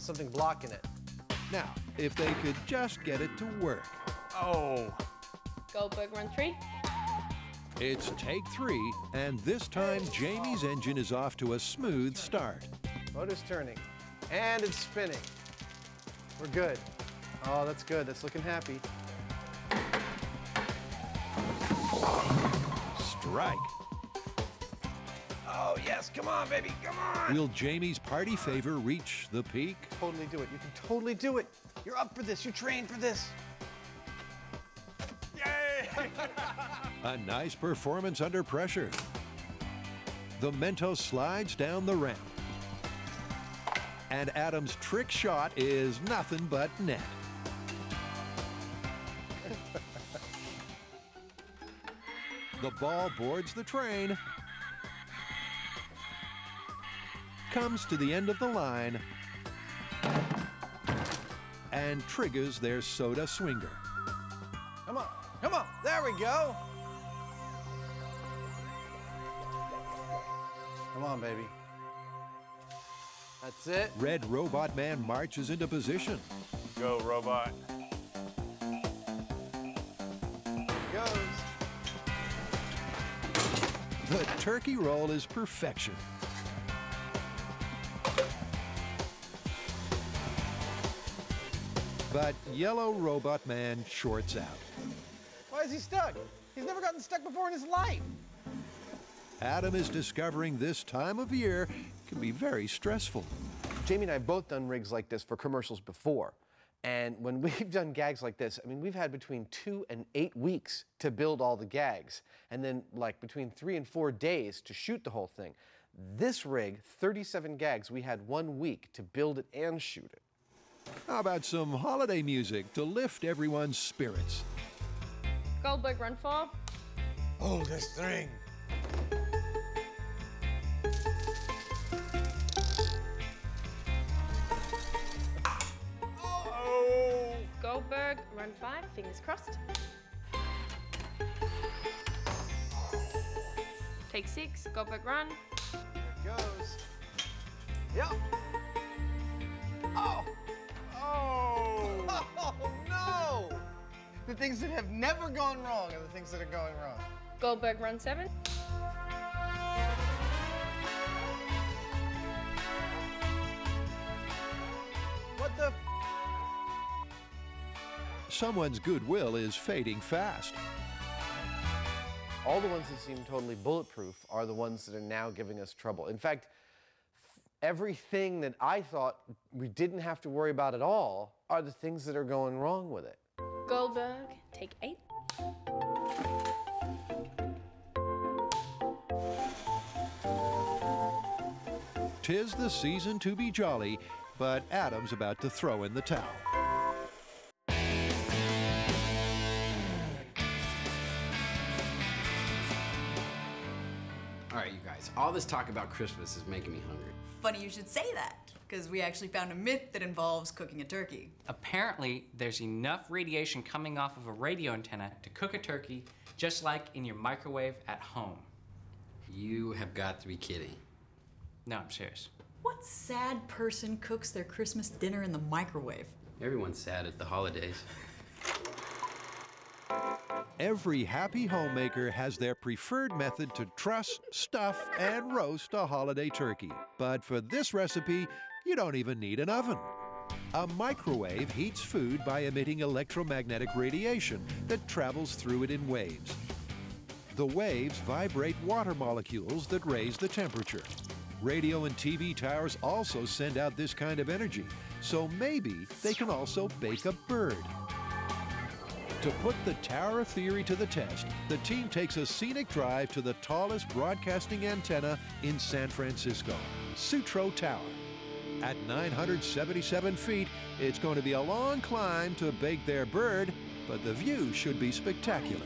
There's something blocking it. Now, if they could just get it to work. Oh. Goldberg run three. It's take three, and this time Jamie's engine is off to a smooth start. Motor's turning. And it's spinning. We're good. Oh, that's good. That's looking happy. Strike. Oh, yes. Come on, baby. Come on. Will Jamie's party favor reach the peak? Totally do it. You can totally do it. You're up for this. You trained for this. Yay! A nice performance under pressure. The Mentos slides down the ramp. And Adam's trick shot is nothing but net. the ball boards the train, comes to the end of the line, and triggers their soda swinger. Come on. Come on. There we go. Come on, baby. That's it. Red Robot Man marches into position. Go, robot. Goes. The turkey roll is perfection. But Yellow Robot Man shorts out. Why is he stuck? He's never gotten stuck before in his life. Adam is discovering this time of year can be very stressful. Jamie and I have both done rigs like this for commercials before. And when we've done gags like this, I mean, we've had between two and eight weeks to build all the gags, and then like between three and four days to shoot the whole thing. This rig, 37 gags, we had one week to build it and shoot it. How about some holiday music to lift everyone's spirits? Goldberg run four. Oh, this thing. Oh. Goldberg run five. Fingers crossed. Take six. Goldberg run. There it goes. Yep. Things that have never gone wrong are the things that are going wrong. Goldberg run seven. What the? Someone's goodwill is fading fast. All the ones that seem totally bulletproof are the ones that are now giving us trouble. In fact, everything that I thought we didn't have to worry about at all are the things that are going wrong with it. Goldberg. Take eight. Tis the season to be jolly, but Adam's about to throw in the towel. All right, you guys, all this talk about Christmas is making me hungry. Funny you should say that, because we actually found a myth that involves cooking a turkey. Apparently, there's enough radiation coming off of a radio antenna to cook a turkey just like in your microwave at home. You have got to be kidding. No, I'm serious. What sad person cooks their Christmas dinner in the microwave? Everyone's sad at the holidays. Every happy homemaker has their preferred method to truss, stuff, and roast a holiday turkey. But for this recipe, you don't even need an oven. A microwave heats food by emitting electromagnetic radiation that travels through it in waves. The waves vibrate water molecules that raise the temperature. Radio and TV towers also send out this kind of energy, so maybe they can also bake a bird. To put the tower theory to the test, the team takes a scenic drive to the tallest broadcasting antenna in San Francisco, Sutro Tower. At 977 feet, it's going to be a long climb to bake their bird, but the view should be spectacular.